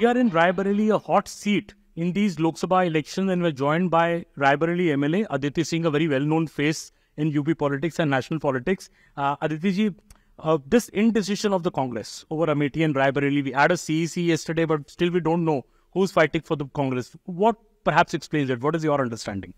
We are in Raebareli, a hot seat in these Lok Sabha elections, and we're joined by Raebareli MLA Aditi Singh, a very well-known face in UP politics and national politics. Uh, Aditi ji, uh, this indecision of the Congress over Amethi and Raebareli, we had a CEC yesterday, but still we don't know who's fighting for the Congress. What perhaps explains it? What is your understanding?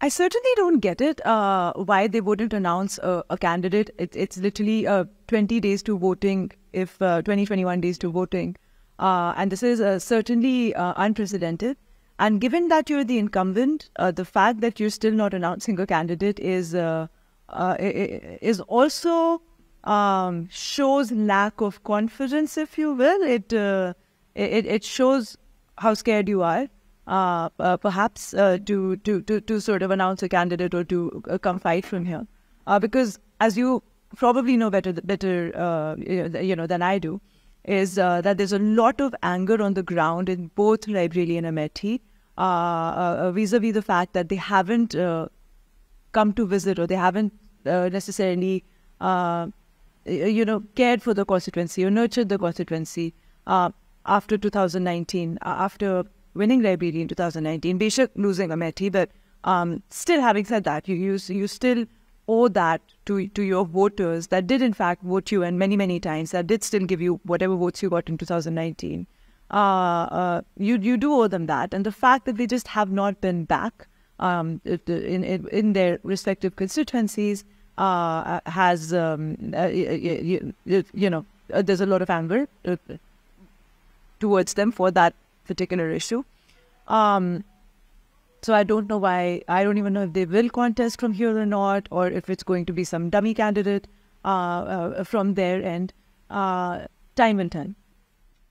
I certainly don't get it. Uh, why they wouldn't announce a, a candidate? It, it's literally uh, 20 days to voting, if uh, 20, 21 days to voting. Uh, and this is uh, certainly uh, unprecedented. And given that you're the incumbent, the fact that you're still not announcing a candidate is is also um, shows lack of confidence, if you will. It it, it shows how scared you are uh, uh, perhaps uh, to, to, to, to sort of announce a candidate or to uh, come fight from here. Uh, because as you probably know better, better uh, you know, than I do, is uh, that there's a lot of anger on the ground in both Raebareli and Amethi uh, uh, vis-a-vis the fact that they haven't come to visit or they haven't necessarily, you know, cared for the constituency or nurtured the constituency after 2019, after winning Raebareli in 2019, Beshak losing Amethi, but um, still having said that, you, you, you still owe that to, to your voters that did in fact vote you and many, many times, that did still give you whatever votes you got in 2019. Uh, uh, you, you do owe them that. And the fact that they just have not been back um, in, in, in their respective constituencies uh, has, um, uh, you, you, know, uh, there's a lot of anger uh, towards them for that particular issue. Um, so I don't know why. I don't even know if they will contest from here or not, or if it's going to be some dummy candidate uh, uh, from their end. Uh, time will tell.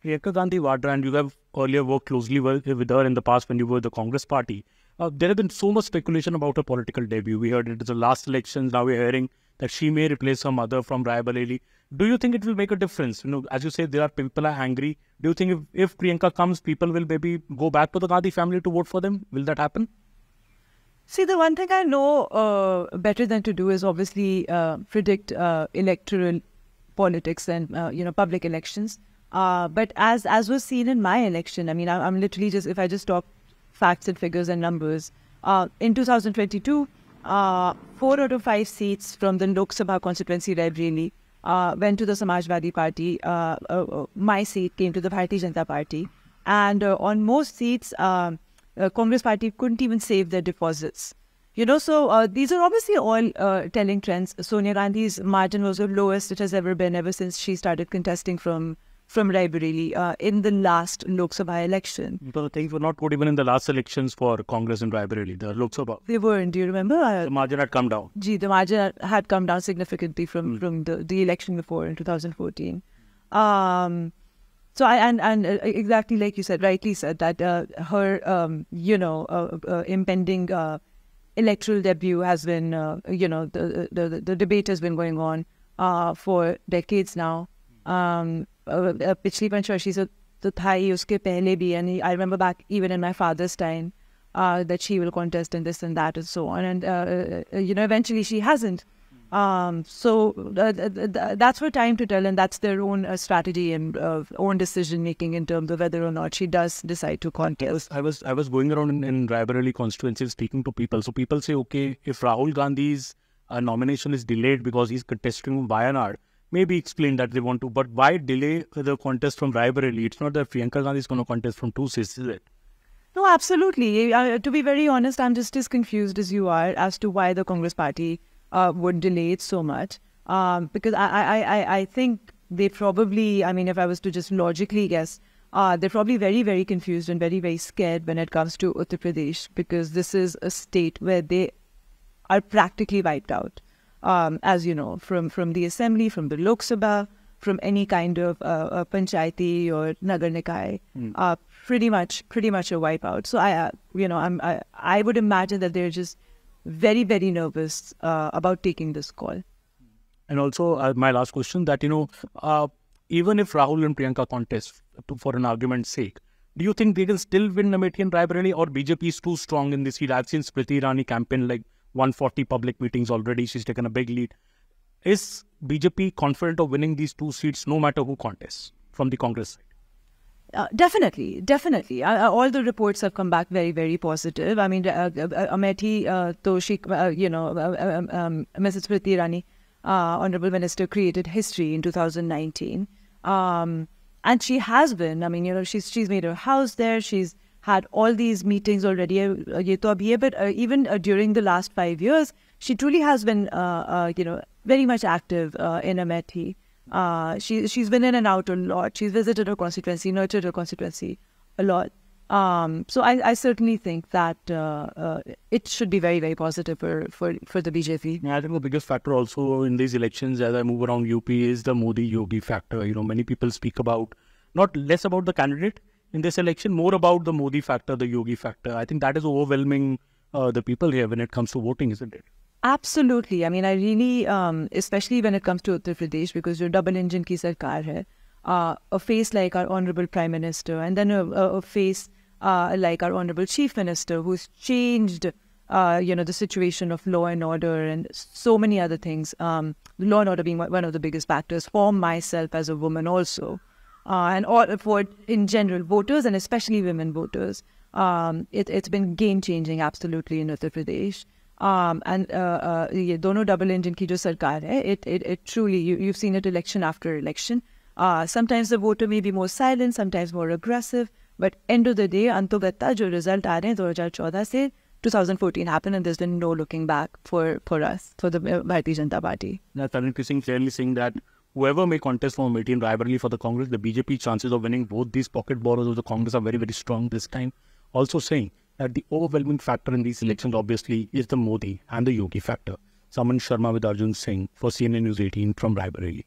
Priyanka Gandhi Vadra, and you have earlier worked closely with, her in the past when you were the Congress party. Uh, there has been so much speculation about her political debut. We heard it is the last elections. Now we're hearing that she may replace her mother from Raebareli. Do you think it will make a difference? You know, as you say, there are people are angry. Do you think if, if Priyanka comes, people will maybe go back to the Gandhi family to vote for them? Will that happen? See, the one thing I know uh, better than to do is obviously uh, predict uh, electoral politics and uh, you know public elections. Uh, but as as was seen in my election, I mean, I, am literally just if I just talk facts and figures and numbers. Uh, in 2022, four out of five seats from the Lok Sabha constituency, Raebareli, uh, went to the Samajwadi Party. Uh, uh, uh my seat came to the Bharatiya Janata Party. And uh, on most seats, Congress Party couldn't even save their deposits. You know, so these are obviously all telling trends. Sonia Gandhi's margin was the lowest it has ever been ever since she started contesting from from Raebareli uh, in the last Lok Sabha election. But things were not good even in the last elections for Congress in Raebareli, the Lok Sabha. They weren't. Do you remember? Uh, the margin had come down. Gee, the margin had come down significantly from, mm. from the, the election before in 2014. Um, so I and and uh, exactly like you said, rightly said that uh, her um, you know uh, uh, impending electoral debut has been you know the, the the debate has been going on for decades now. Um, पिछली पंचवर्षी से तो था ही उसके पहले भी and I remember back even in my father's time uh, that she will contest and this and that and so on and uh, uh, you know eventually she hasn't um, so uh, that's for time to tell and that's their own uh, strategy and uh, own decision making in terms of whether or not she does decide to contest. I was I was going around in, in Raebareli constituency speaking to people so people say okay if Rahul Gandhi's nomination is delayed because he's contesting Wayanad maybe explain that they want to. But why delay the contest from Raebareli? It's not that Priyanka Gandhi is going to contest from two seats, is it? No, absolutely. Uh, to be very honest, I'm just as confused as you are as to why the Congress Party uh, would delay it so much. Um, because I, I, I, I think they probably, I mean, if I was to just logically guess, uh, they're probably very, very confused and very, very scared when it comes to Uttar Pradesh because this is a state where they are practically wiped out um, as you know, from, from the assembly, from the Lok Sabha, from any kind of uh, uh, panchayati or nagar nikai, mm. uh, pretty much, pretty much a wipeout. So I, uh, you know, I'm, I, I would imagine that they're just very, very nervous uh, about taking this call. And also, uh, my last question: that you know, uh, even if Rahul and Priyanka contest, to, for an argument's sake, do you think they can still win Amethi and Raebareli, or BJP is too strong in this field? I've seen Smriti Irani campaign like 140 public meetings already. She's taken a big lead. Is BJP confident of winning these two seats no matter who contests from the Congress side? Uh, definitely, definitely. Uh, all the reports have come back very, very positive. I mean, uh, uh, uh Amethi, uh, uh, you know, um, um, Mrs. Smriti Irani, Honorable Minister, created history in 2019. Um, and she has been. I mean, you know, she's she's made her house there. She's had all these meetings already. But even during the last five years, she truly has been, you know, very much active in Amethi. Uh, she she's been in and out a lot. She's visited her constituency, nurtured her constituency a lot. Um, so I, I certainly think that uh, uh, it should be very very positive for for, for the BJP. Yeah, I think the biggest factor also in these elections, as I move around UP, is the Modi Yogi factor. You know, many people speak about not less about the candidate in this election, more about the Modi factor, the Yogi factor. I think that is overwhelming uh, the people here when it comes to voting, isn't it? Absolutely. I mean, I really, um, especially when it comes to Uttar Pradesh, because your double engine ki sarkar hai, uh, a face like our honorable prime minister, and then a, a face uh, like our honorable chief minister, who's changed, uh, you know, the situation of law and order and so many other things. Um, law and order being one of the biggest factors for myself as a woman, also, uh, and all for in general voters and especially women voters. Um, it, it's been game changing, absolutely, in Uttar Pradesh. Um, and uh, uh, ये दोनों double engine की जो सरकार है it it it truly you you've seen it election after election. Uh, sometimes the voter may be more silent, sometimes more aggressive, but end of the day अंतोगत्ता जो result आ रहे हैं 2014 से 2014 happened and there's been no looking back for for us for the Bharatiya Janata Party. That's Tarun Singh clearly saying that whoever may contest for Amethi and Raebareli for the Congress, the BJP chances of winning both these pocket boroughs of the Congress are very very strong this time. Also saying that the overwhelming factor in these elections, obviously, is the Modi and the Yogi factor. Saman Sharma with Arjun Singh for CNN News 18 from Raebareli.